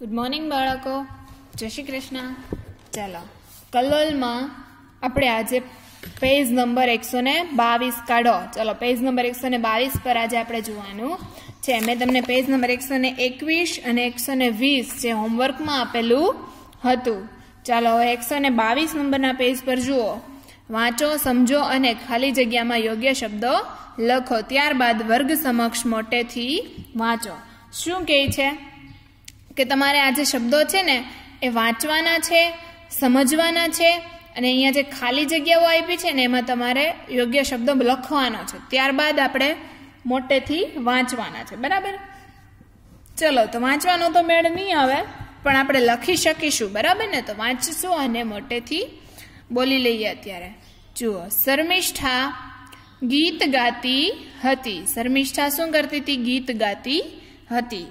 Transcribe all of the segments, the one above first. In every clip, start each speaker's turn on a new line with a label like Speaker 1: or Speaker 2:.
Speaker 1: Good morning બાળકો. જય શ્રી કૃષ્ણ. ચાલો. કલોલમાં આપણે આજે પેજ નંબર એકસો ને બાવીસ કાઢો. ચલો પેજ નંબર એકસો ને બાવીસ પર આજે આપણે જોવાનું છે. મેં તમને પેજ નંબર એકસો ને એકવીસ અને એકસો ને વીસ જે હોમવર્કમાં આપેલું હતું. ચાલો હવે એકસો ને બાવીસ નંબરના પેજ પર જુઓ. વાંચો સમજો અને ખાલી જગ્યામાં યોગ્ય શબ્દો લખો. ત્યારબાદ વર્ગ સમક્ષ મોટેથી વાંચો. શું કહે છે? કે તમારે આ જે શબ્દો છે ને, એ વાંચવાના છે, સમજવાના છે, અને અહીંયા જે ખાલી જગ્યાઓ આપી છે ને, એમાં તમારે યોગ્ય શબ્દો લખવાનો છે. ત્યારબાદ આપણે મોટેથી વાંચવાના છે. બરાબર? ચલો, તો વાંચવાનો તો મેળ નહીં આવે, પણ આપણે લખી શકીશું. બરાબર ને? તો વાંચશું અને મોટેથી બોલી લઈએ અત્યારે. જુઓ, શર્મિષ્ઠા ગીત ગાતી હતી. શર્મિષ્ઠા શું કરતી હતી? ગીત ગાતી હતી.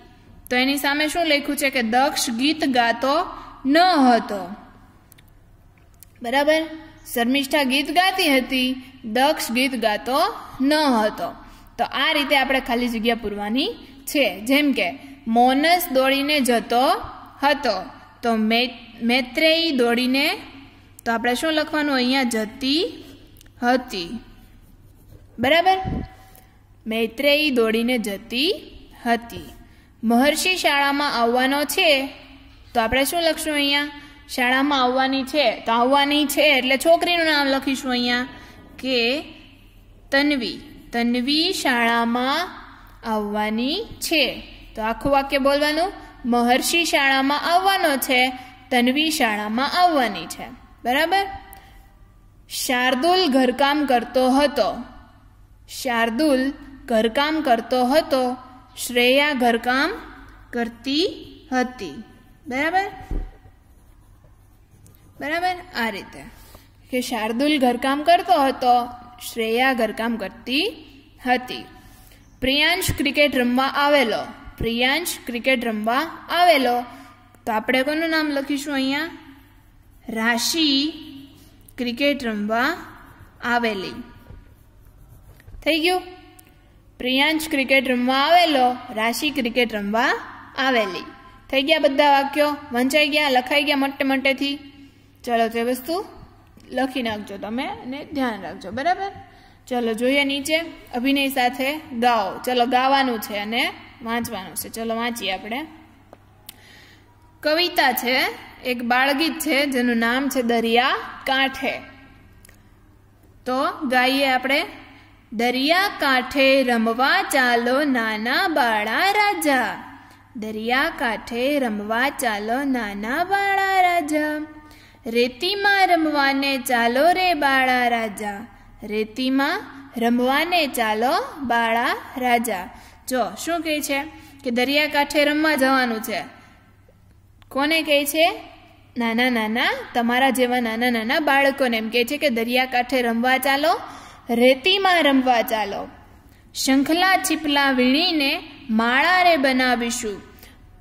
Speaker 1: તો એની સામે શું લખ્યું છે કે દક્ષ ગીત ગાતો ન હતો. બરાબર? શર્મિષ્ઠા ગીત ગાતી હતી, દક્ષ ગીત ગાતો ન હતો. તો આ રીતે આપણે ખાલી જગ્યા પૂરવાની છે. જેમ કે, મોનસ દોડીને જતો હતો. તો મૈત્રેયી દોડીને, તો આપણે શું લખવાનું? અહીંયા જતી હતી. બરાબર? મૈત્રેયી દોડીને જતી હતી. મહર્ષિ શાળામાં આવવાનો છે, તો આપણે શું લખશું અહીંયા? શાળામાં આવવાની છે, તો આવવાની છે એટલે છોકરીનું નામ લખીશું અહીંયા કે તન્વી. તન્વી શાળામાં આવવાની છે. તો આખું વાક્ય બોલવાનું? મહર્ષિ શાળામાં આવવાનો છે, તન્વી શાળામાં આવવાની છે. બરાબર? શાર્દુલ ઘરકામ કરતો હતો. શાર્દુલ ઘરકામ કરતો હતો. શ્રેયા ઘરકામ કરતી હતી. બરાબર? બરાબર? આ રીતે. કે શાર્દુલ ઘરકામ કરતો હતો, શ્રેયા ઘરકામ કરતી હતી. પ્રિયાંશ ક્રિકેટ રમવા આવેલો. પ્રિયાંશ ક્રિકેટ રમવા આવેલો. તો આપણે કોનું નામ લખીશું અહીંયા? રાશિ ક્રિકેટ રમવા આવેલી. થઈ ગયું? પ્રિયાંશ ક્રિકેટ રમવા આવેલો, રાશિ ક્રિકેટ રમવા આવેલી. થઈ ગયા બધા વાક્યો? વંચાઈ ગયા, લખાઈ ગયા મોટે મોટેથી ચલો તે વસ્તુ લખી નાખજો તમે અને ધ્યાન રાખજો, બરાબર? ચલો જોઈએ નીચે. અભિનય સાથે ગાઓ. ચલો ગાવાનું છે અને વાંચવાનું છે. ચલો વાંચીએ આપણે. કવિતા છે, એક બાળગીત છે, જેનું નામ છે દરિયા કાંઠે. તો ગાઈએ આપણે દરિયા કાંઠે રમવા ચાલો નાના બાળા રાજા. દરિયા કાંઠે રમવા ચાલો નાના બાળા રાજા. રેતીમાં રમવાને ચાલો રે બાળા રાજા. રેતીમાં રમવાને ચાલો બાળા રાજા. જો, શું કહે છે? કે દરિયા કાંઠે રમવા જવાનું છે. કોને કહે છે? નાના નાના, તમારા જેવા નાના નાના બાળકોને એમ કહે છે કે દરિયા કાંઠે રમવા ચાલો રેતીમાં રમવા ચાલો. શંખલા છીપલા વીણીને માળા રે બનાવીશું.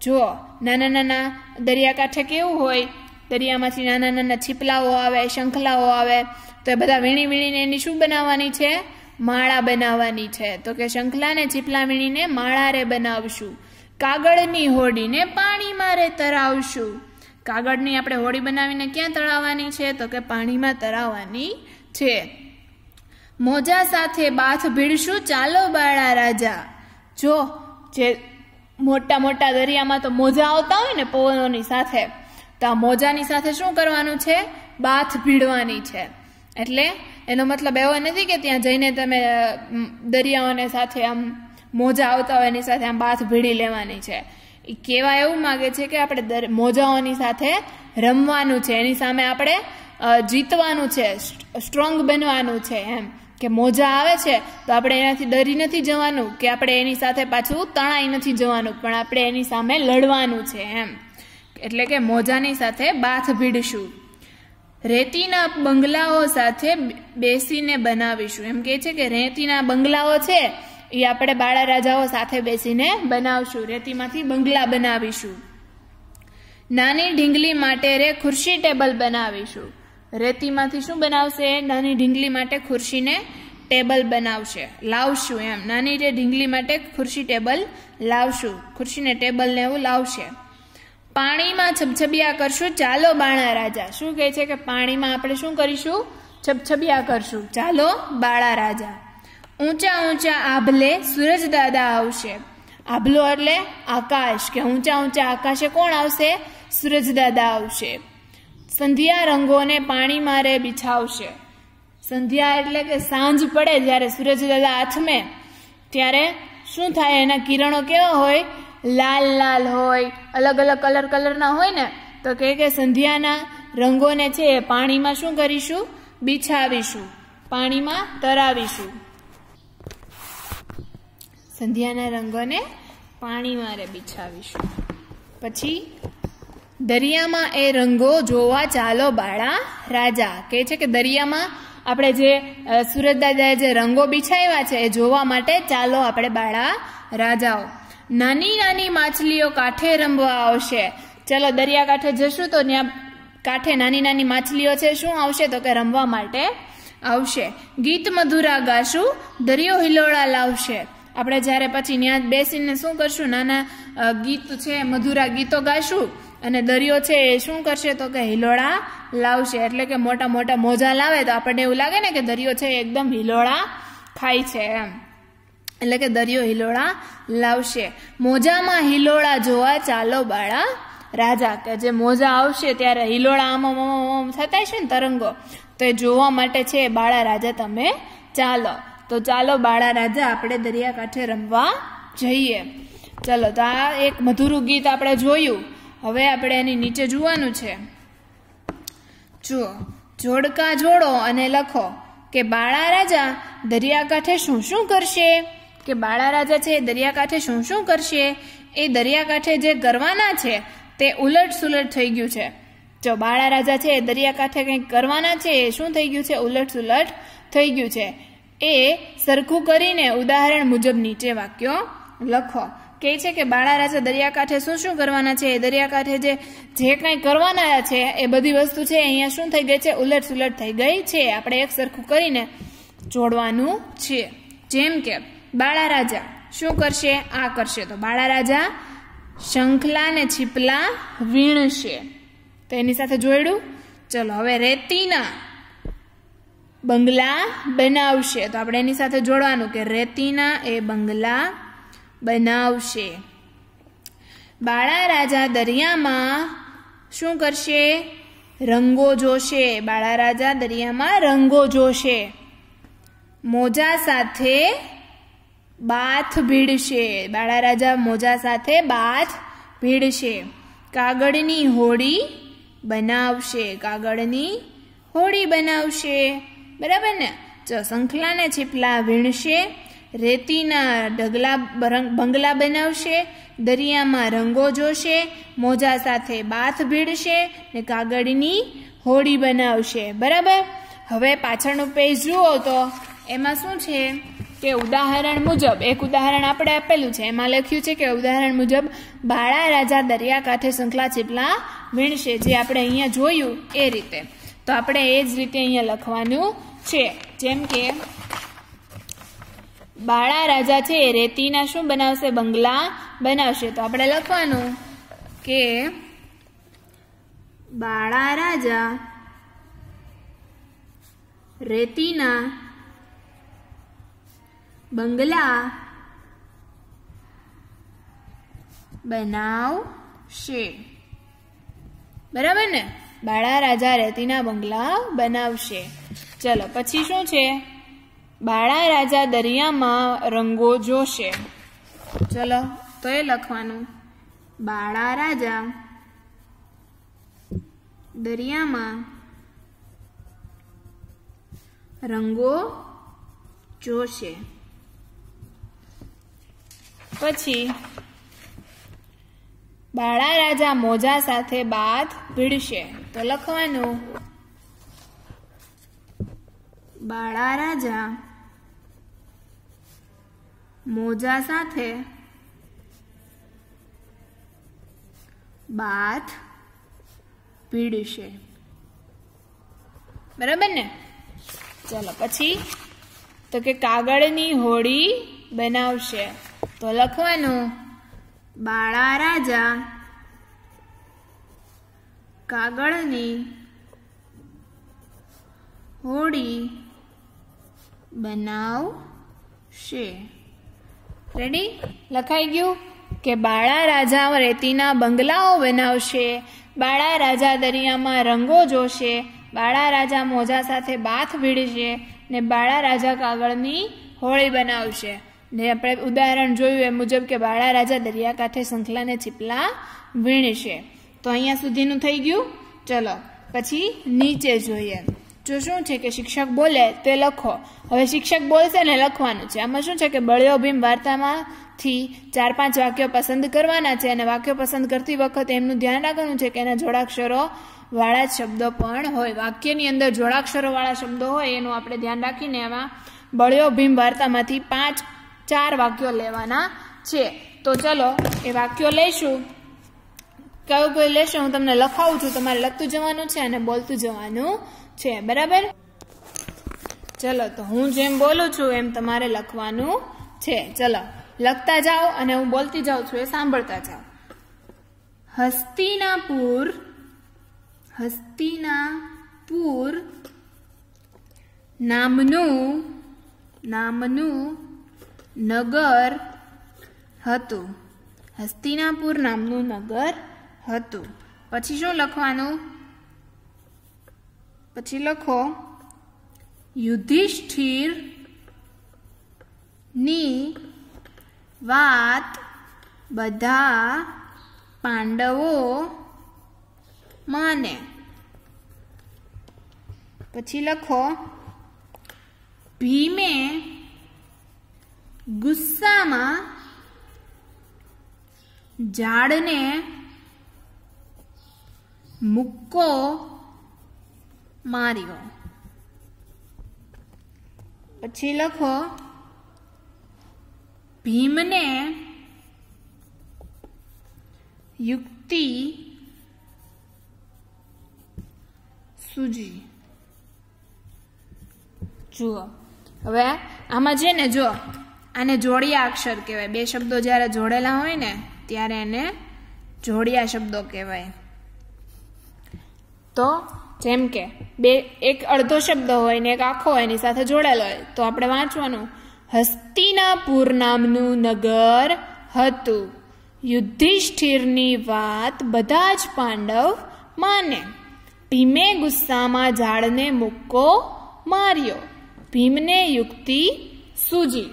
Speaker 1: જો નાના નાના દરિયાકાંઠે કેવું હોય, દરિયામાંથી નાના નાના છીપલાઓ આવે, શંખલાઓ આવે, તો એ બધા વીણી વીણીને એની શું બનાવવાની છે? માળા બનાવવાની છે. તો કે શંખલાને છીપલા વીણીને માળા રે બનાવશું. કાગળની હોડીને પાણીમાં રે તરાવશું. કાગળની આપણે હોડી બનાવીને ક્યાં તળાવવાની છે? તો કે પાણીમાં તરાવવાની છે. મોજા સાથે બાથ ભીડશું? ચાલો બાળા રાજા. જો, જે મોટા મોટા દરિયામાં તો મોજા આવતા હોય ને પવનોની સાથે, તો આ મોજાની સાથે શું કરવાનું છે? બાથ ભીડવાની છે. એટલે એનો મતલબ એવો નથી કે ત્યાં જઈને તમે દરિયાઓને સાથે આમ મોજા આવતા હોય એની સાથે આમ બાથ ભીડી લેવાની છે. એ કહેવા એવું માગે છે કે આપણે મોજાઓની સાથે રમવાનું છે. એની સામે આપણે જીતવાનું છે. સ્ટ્રોંગ બનવાનું છે એમ. કે મોજા આવે છે, તો આપણે એનાથી ડરી નથી જવાનું કે આપણે એની સાથે પાછું તણાઈ નથી જવાનું, પણ આપણે એની સામે લડવાનું છે એમ. એટલે કે મોજાની સાથે બાથ ભીડશું. રેતીના બંગલાઓ સાથે બેસીને બનાવીશું. એમ કે છે કે રેતીના બંગલાઓ છે, એ આપણે બાળા રાજાઓ સાથે બેસીને બનાવશું. રેતીમાંથી બંગલા બનાવીશું. નાની ઢીંગલી માટે રે ખુરશી ટેબલ બનાવીશું. રેતીમાંથી શું બનાવશે? નાની ઢીંગલી માટે ખુરશીને ટેબલ બનાવશે. લાવશું એમ. નાની જે ઢીંગલી માટે ખુરશી ટેબલ લાવશું. ખુરશીને ટેબલ ને એવું લાવશે. પાણીમાં છબછબિયા કરશું. ચાલો બાળા રાજા. શું કહે છે કે પાણીમાં આપણે શું કરીશું? છબછબિયા કરશું. ચાલો બાળા રાજા. ઊંચા ઊંચા આભલે સૂરજ દાદા આવશે. આભલો એટલે આકાશ. કે ઊંચા ઊંચા આકાશે કોણ આવશે? સૂરજ દાદા આવશે. સંધ્યા રંગોને પાણી મારે બિછાવશે. સંધ્યા એટલે કે સાંજ પડે જ્યારે સૂરજ દાદા આથમે ત્યારે શું થાય? એના કિરણો કેવા હોય? લાલ લાલ હોય, અલગ અલગ કલર કલરના હોય ને, તો કે કે સંધ્યાના રંગોને છે એ પાણીમાં શું કરીશું? બિછાવીશું. પાણીમાં તરાવીશું. સંધ્યાના રંગોને પાણીમાં બિછાવીશું. પછી દરિયામાં એ રંગો જોવા ચાલો બાળા રાજા. કહે છે કે દરિયામાં આપણે જે સુરત દાદાએ જે રંગો બિછાવ્યા છે એ જોવા માટે ચાલો આપણે બાળા રાજાઓ. નાની નાની માછલીઓ કાંઠે રમવા આવશે. ચલો દરિયાકાંઠે જશું તો ત્યાં કાંઠે નાની નાની માછલીઓ છે, શું આવશે? તો કે રમવા માટે આવશે. ગીત મધુરા ગાશું, દરિયો હિલોળા લાવશે. આપણે જ્યારે પછી ત્યાં બેસીને શું કરશું? નાના ગીત છે, મધુરા ગીતો ગાશું. અને દરિયો છે એ શું કરશે તો કે હિલોળા લાવશે. એટલે કે મોટા મોટા મોજા લાવે તો આપણને એવું લાગે ને કે દરિયો છે એકદમ હિલોળા ખાય છે એમ. એટલે કે દરિયો હિલોળા લાવશે. મોજામાં હિલોળા જોવા ચાલો બાળા રાજા, કે જે મોજા આવશે ત્યારે હિલોળા આમ આમ થતા છે ને તરંગો. તો એ જોવા માટે છે બાળા રાજા, તમે ચાલો. તો ચાલો બાળા રાજા, આપણે દરિયાકાંઠે રમવા જઈએ. ચલો, તો આ એક મધુરું ગીત આપણે જોયું. હવે આપણે એની નીચે જોવાનું છે. જુઓ, જોડકા જોડો અને લખો કે બાળા રાજા દરિયાકાંઠે શું શું કરશે? કે બાળા રાજા છે દરિયાકાંઠે શું શું કરશે? એ દરિયાકાંઠે જે કરવાના છે તે ઉલટ સુલટ થઈ ગયું છે. જો બાળા રાજા છે દરિયાકાંઠે કંઈક કરવાના છે એ શું થઈ ગયું છે? ઉલટ સુલટ થઈ ગયું છે. એ સરખું કરીને ઉદાહરણ મુજબ નીચે વાક્યો લખો. કહે છે કે બાળા રાજા દરિયાકાંઠે શું શું કરવાના છે? એ દરિયાકાંઠે જે જે કંઈ કરવાના છે, એ બધી વસ્તુ છે અહીંયા શું થઈ ગઈ છે? ઉલટ સુલટ થઈ ગઈ છે. આપણે એક સરખું કરીને જોડવાનું છે. જેમ કે, બાળા રાજા શું કરશે? આ કરશે. તો બાળા રાજા શંખલા ને છીપલા વીણશે. તો એની સાથે જોડ્યું? ચલો, હવે રેતીના બંગલા બનાવશે. તો આપણે એની સાથે જોડવાનું કે રેતીના એ બંગલા બનાવશે. બાળા રાજા દરિયામાં શું કરશે? રંગો જોશે. બાળા રાજા દરિયામાં રંગો જોશે. મોજા સાથે બાથ ભીડશે. બાળા રાજા મોજા સાથે બાથ ભીડશે. કાગળની હોડી બનાવશે. કાગળની હોડી બનાવશે. બરાબર ને? જો શંખલાને છીપલા વીણશે રેતીના ઢગલા બંગલા બનાવશે, દરિયામાં રંગો જોશે, મોજા સાથે બાથ ભીડશે ને કાગળની હોડી બનાવશે. બરાબર? હવે પાછળનું પેજ જુઓ તો એમાં શું છે કે ઉદાહરણ મુજબ, એક ઉદાહરણ આપણે આપેલું છે. એમાં લખ્યું છે કે ઉદાહરણ મુજબ, બાળા રાજા દરિયાકાંઠે શંખલા ચીપલા વીણશે. જે આપણે અહીંયા જોયું એ રીતે. તો આપણે એ જ રીતે અહીંયા લખવાનું છે. જેમ કે બાળા રાજા છે રેતીના શું બનાવશે? બંગલા બનાવશે. તો આપણે લખવાનું કે બાળા રાજા રેતીના બંગલા બનાવશે. બરાબર ને? બાળા રાજા રેતીના બંગલા બનાવશે. ચલો, પછી શું છે? બાળા રાજા દરિયામાં રંગો જોશે. ચલો, તો એ લખવાનું. બાળા રાજા દરિયામાં રંગો જોશે. પછી બાળા રાજા મોજા સાથે બાથ ભીડશે. તો લખવાનું. બાળા રાજા મોજા સાથે બાથ ભીડશે બરાબર ને? ચલો, પછી તો કે કાગળની હોડી બનાવશે. તો લખવાનું, બાળા રાજા કાગળની હોડી બનાવશે. રેડી લખાઈ ગયું કે બાળા રાજા રેતીના બંગલાઓ બનાવશે, બાળા રાજા દરિયામાં રંગો જોશે, બાળા રાજા મોજા સાથે બાથ ભીડશે ને બાળા રાજા કાગળની હોળી બનાવશે. ને આપણે ઉદાહરણ જોયું એ મુજબ કે બાળા રાજા દરિયાકાંઠે શંખલાને ચીપલા વીણશે. તો અહીંયા સુધીનું થઈ ગયું. ચલો, પછી નીચે જોઈએ. જો શું છે કે શિક્ષક બોલે તે લખો. હવે શિક્ષક બોલશે ને લખવાનું છે. આમાં શું છે કે બળ્યો ભીમ વાર્તામાંથી ચાર પાંચ વાક્યો પસંદ કરવાના છે અને વાક્યો પસંદ કરતી વખતે એમનું ધ્યાન રાખવાનું છે કે એના જોડાક્ષરો વાળા શબ્દો પણ હોય. વાક્યની અંદર જોડાક્ષરો વાળા શબ્દો હોય એનું આપણે ધ્યાન રાખીને એમાં બળ્યો ભીમ વાર્તામાંથી પાંચ, ચાર વાક્યો લેવાના છે. તો ચલો એ વાક્યો લઈશું. કયું કયું લેશું હું તમને લખાવું છું. તમારે લખતું જવાનું છે અને બોલતું જવાનું છે, બરાબર? ચલો, તો હું જેમ બોલું છું, એમ તમારે લખવાનું છે. ચલો, લખતા જાઓ અને હું બોલતી જાઉં છું, એ સાંભળતા જાઓ. હસ્તિનાપુર હસ્તિનાપુર નામનું નામનું નગર હતું. હસ્તિનાપુર નામનું નગર હતું. પછી શું લખવાનું? પછી લખો યુધિષ્ઠિરની વાત બધા પાંડવો માને. પછી લખો ભીમે ગુસ્સામાં ઝાડને મુક્કો માર્યો. પછી લખો, ભીમને યુક્તિ સૂજી. જુઓ. હવે આમાં છે ને જો આને જોડિયા અક્ષર કહેવાય. બે શબ્દો જ્યારે જોડેલા હોય ને, ત્યારે એને જોડિયા શબ્દો કહેવાય. તો જેમ કે, બે, એક અડધો શબ્દ હોય ને એક આખો હોય એની સાથે જોડેલો હોય, તો આપણે વાંચવાનું. હસ્તિનાપુર નામનું નગર હતું. યુધિષ્ઠિરની વાત બધા જ પાંડવ માને. ભીમે ગુસ્સામાં ઝાડને મુક્કો માર્યો. ભીમને યુક્તિ સૂજી.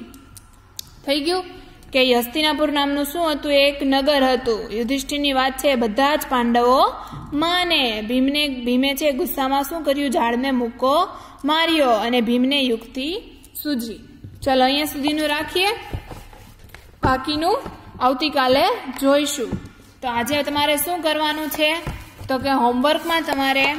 Speaker 1: થઈ ગયું? કે યસ્તિનાપુર નામનું શું હતું? એક નગર હતું. યુધિષ્ઠિરની વાત છે, બધા જ પાંડવો માને. ભીમને, ભીમે છે, ગુસ્સામાં શું કર્યું? ઝાડને મૂકો, માર્યો અને ભીમને યુક્તિ સૂજી. ચલો, અહીંયા સુધીનું રાખીએ. બાકીનું આવતીકાલે જોઈશું. તો આજે તમારે શું કરવાનું છે? તો કે હોમવર્કમાં તમારે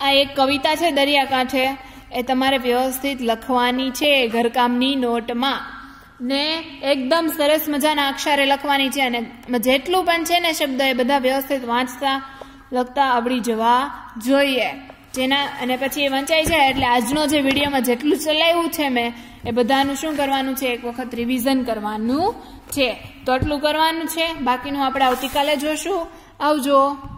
Speaker 1: આ એક કવિતા છે, દરિયાકાંઠે. એ તમારે વ્યવસ્થિત લખવાની છે ઘરકામની નોટમાં. ને એકદમ સરસ મજાના અક્ષરે લખવાની છે અને જેટલું પણ છે ને શબ્દ એ બધા વ્યવસ્થિત વાંચતા, લખતા, આવડી જવા જોઈએ. જેના, અને પછી એ વંચાઈ જાય એટલે આજનો જે વિડીયોમાં જેટલું ચલાવ્યું છે મેં, એ બધાનું શું કરવાનું છે? એક વખત રિવિઝન કરવાનું છે. તો આટલું કરવાનું છે. બાકીનું આપણે આવતીકાલે જોશું. આવજો.